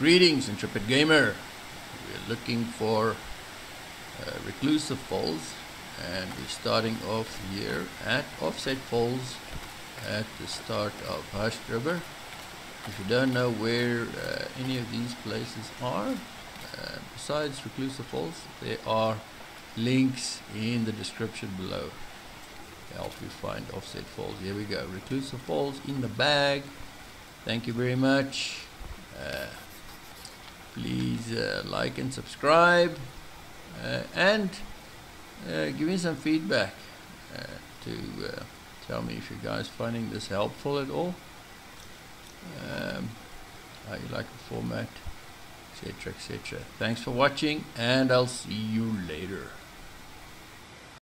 Greetings, Intrepid Gamer. We're looking for uh, Reclusive Falls and we're starting off here at Offset Falls at the start of Hushed River. If you don't know where uh, any of these places are, uh, besides Reclusive Falls, there are links in the description below to help you find Offset Falls. Here we go, Reclusive Falls in the bag. Thank you very much. Uh, please uh, like and subscribe uh, and uh, give me some feedback uh, to uh, tell me if you guys finding this helpful at all. Um, how you like the format etc etc thanks for watching and I'll see you later